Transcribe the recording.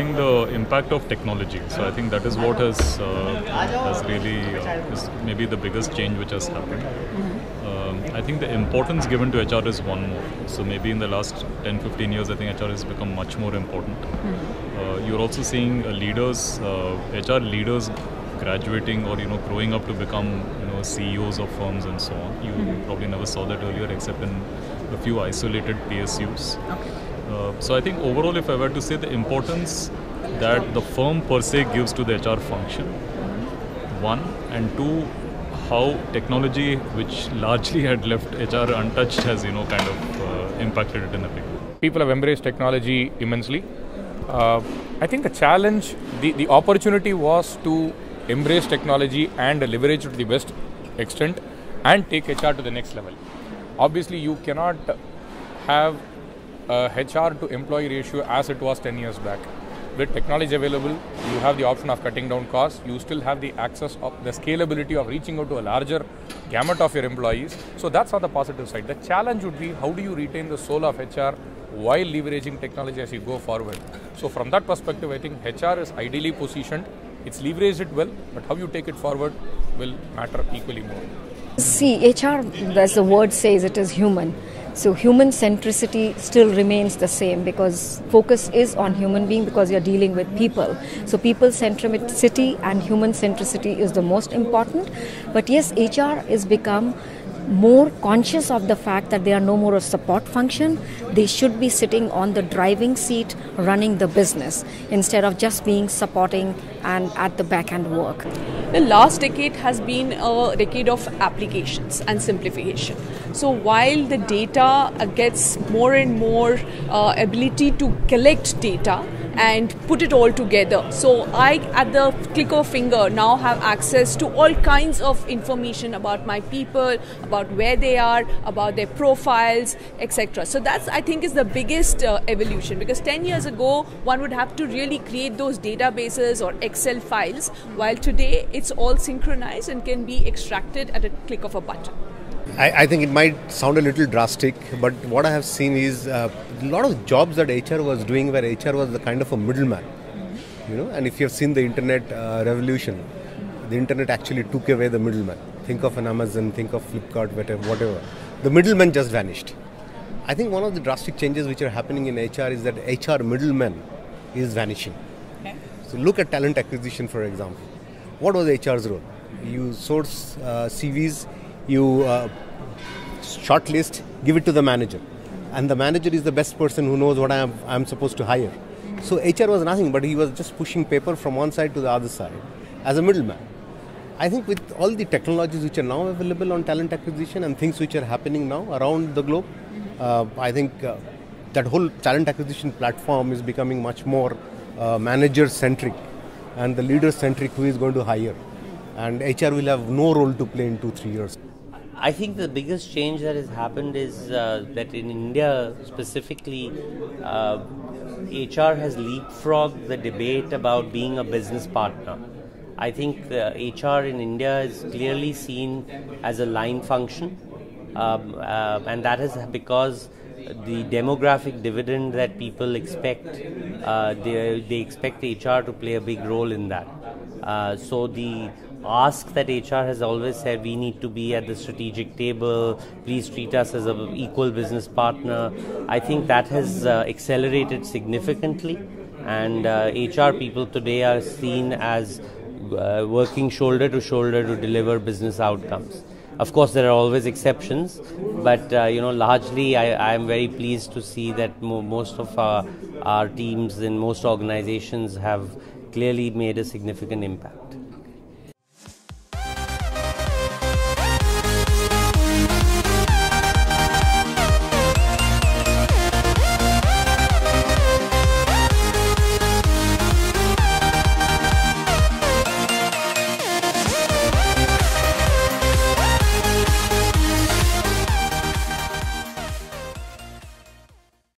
impact of technology. So I think that is what has uh, has really uh, is maybe the biggest change which has happened. Um, I think the importance given to HR is one more. So maybe in the last 10, 15 years, I think HR has become much more important. Uh, you're also seeing uh, leaders, uh, HR leaders graduating or you know growing up to become you know CEOs of firms and so on. You probably never saw that earlier, except in a few isolated PSUs. Okay. Uh, so I think overall, if I were to say the importance that the firm per se gives to the HR function, one and two, how technology, which largely had left HR untouched, has you know kind of uh, impacted it in a big way. people have embraced technology immensely. Uh, I think the challenge, the, the opportunity was to embrace technology and leverage it to the best extent and take HR to the next level. Obviously, you cannot have a HR to employee ratio as it was 10 years back. With technology available, you have the option of cutting down costs. You still have the access of the scalability of reaching out to a larger gamut of your employees. So that's on the positive side. The challenge would be how do you retain the soul of HR while leveraging technology as you go forward. So from that perspective, I think HR is ideally positioned. It's leveraged it well, but how you take it forward will matter equally more. See, HR, as the word says, it is human. So human centricity still remains the same because focus is on human being because you're dealing with people. So people centricity and human centricity is the most important. But yes, HR is become more conscious of the fact that they are no more a support function. They should be sitting on the driving seat running the business instead of just being supporting and at the back end work. The last decade has been a decade of applications and simplification. So while the data gets more and more uh, ability to collect data and put it all together. So I, at the click of finger, now have access to all kinds of information about my people, about where they are, about their profiles, etc. So that's I think is the biggest uh, evolution because 10 years ago one would have to really create those databases or Excel files, while today it's all synchronized and can be extracted at a click of a button. I, I, think it might sound a little drastic, but what I have seen is uh, a lot of jobs that HR was doing where HR was the kind of a middleman. You know, and if you have seen the internet uh, revolution, the internet actually took away the middleman. Think of an Amazon, think of Flipkart, whatever, whatever. The middleman just vanished. I think one of the drastic changes which are happening in HR is that HR middleman is vanishing. Okay. So look at talent acquisition, for example. What was HR's role? You source uh, CVs, you uh, shortlist, give it to the manager. And the manager is the best person who knows what I am, I'm supposed to hire. So HR was nothing, but he was just pushing paper from one side to the other side as a middleman. I think with all the technologies which are now available on talent acquisition and things which are happening now around the globe, uh, I think uh, that whole talent acquisition platform is becoming much more uh, manager centric and the leader centric who is going to hire. And HR will have no role to play in two, three years. I think the biggest change that has happened is uh, that in India specifically, uh, HR has leapfrogged the debate about being a business partner. I think HR in India is clearly seen as a line function, um, uh, and that is because the demographic dividend that people expect, uh, they, they expect HR to play a big role in that. Uh, so the ask that HR has always said we need to be at the strategic table, please treat us as an equal business partner. I think that has uh, accelerated significantly, and uh, HR people today are seen as uh, working shoulder to shoulder to deliver business outcomes. Of course, there are always exceptions, but uh, you know, largely, I, am very pleased to see that mo- most of our, our teams in most organizations have clearly made a significant impact.